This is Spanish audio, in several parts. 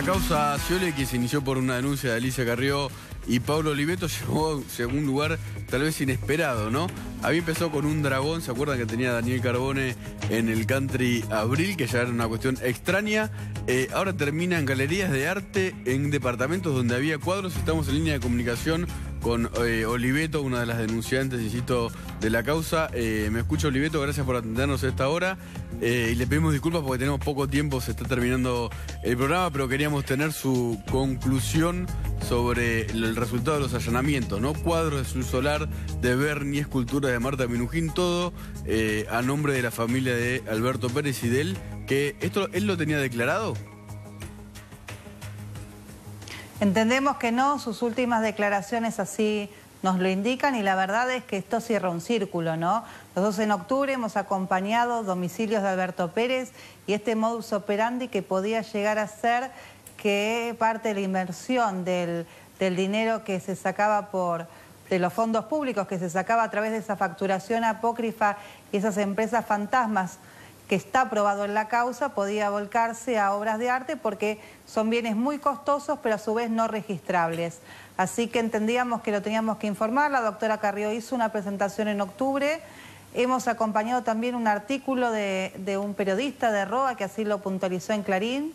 La causa Scioli, que se inició por una denuncia de Alicia Carrió y Pablo Oliveto, llegó a un lugar tal vez inesperado, ¿no? Había empezado con un dragón, ¿se acuerdan que tenía Daniel Carbone en el Country Abril, que ya era una cuestión extraña? Eh, ahora termina en galerías de arte, en departamentos donde había cuadros. Estamos en línea de comunicación con eh, Oliveto, una de las denunciantes, insisto, de la causa. Eh, me escucho, Oliveto, gracias por atendernos a esta hora. y le pedimos disculpas porque tenemos poco tiempo, se está terminando el programa, pero queríamos tener su conclusión sobre el resultado de los allanamientos, ¿no? Cuadros de su solar, de Bernie, escultura de Marta Minujín, todo a nombre de la familia de Alberto Pérez y de él, que esto él lo tenía declarado. Entendemos que no, sus últimas declaraciones así nos lo indican y la verdad es que esto cierra un círculo, ¿no? Nosotros en octubre hemos acompañado domicilios de Alberto Pérez y este modus operandi que podía llegar a ser que parte de la inversión del, del dinero que se sacaba por de los fondos públicos que se sacaba a través de esa facturación apócrifa y esas empresas fantasmas que está aprobado en la causa podía volcarse a obras de arte porque son bienes muy costosos pero a su vez no registrables. Así que entendíamos que lo teníamos que informar. La doctora Carrió hizo una presentación en octubre. Hemos acompañado también un artículo de, un periodista de ROA que así lo puntualizó en Clarín.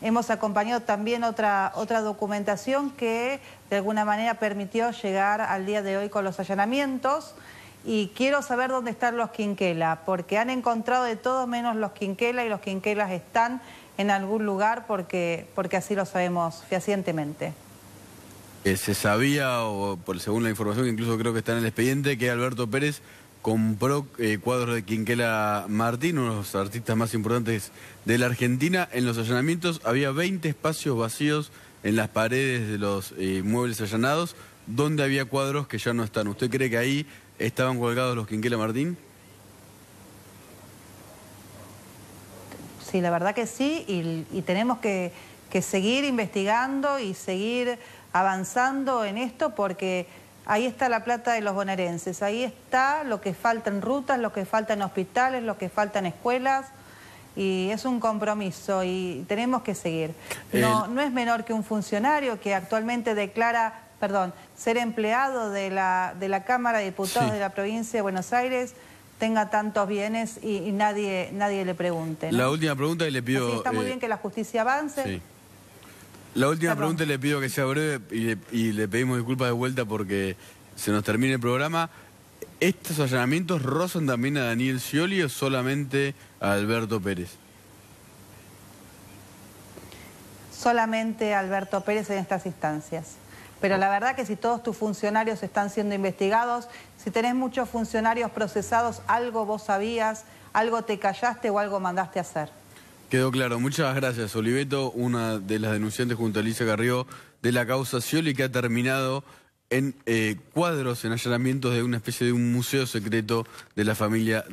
Hemos acompañado también otra, otra documentación que de alguna manera permitió llegar al día de hoy con los allanamientos y quiero saber dónde están los quinquela, porque han encontrado de todo menos los quinquela y los quinquelas están en algún lugar porque, porque así lo sabemos fehacientemente. Eh, se sabía, o según la información incluso creo que está en el expediente, que Alberto Pérez compró eh, cuadros de Quinquela Martín, uno de los artistas más importantes de la Argentina. En los allanamientos había 20 espacios vacíos en las paredes de los eh, muebles allanados, donde había cuadros que ya no están. ¿Usted cree que ahí ¿Estaban colgados los Quinquela Martín? Sí, la verdad que sí, y, tenemos que, seguir investigando y seguir avanzando en esto porque ahí está la plata de los bonaerenses, ahí está lo que falta en rutas, lo que falta en hospitales, lo que falta en escuelas, y es un compromiso y tenemos que seguir. No, no es menor que un funcionario que actualmente declara perdón, ser empleado de la, de la Cámara de Diputados de la provincia de Buenos Aires tenga tantos bienes y, nadie, nadie le pregunte. La última pregunta y le pido... está muy eh, bien que la justicia avance. La última pregunta y le pido que sea breve y le, pedimos disculpas de vuelta porque se nos termina el programa. ¿Estos allanamientos rozan también a Daniel Scioli o solamente a Alberto Pérez? Solamente a Alberto Pérez en estas instancias. Pero la verdad que si todos tus funcionarios están siendo investigados, si tenés muchos funcionarios procesados, algo vos sabías, algo te callaste o algo mandaste a hacer. Quedó claro. Muchas gracias, Oliveto, una de las denunciantes junto a Alicia Carrió de la causa Scioli que ha terminado en eh, cuadros, en allanamientos de una especie de un museo secreto de la familia.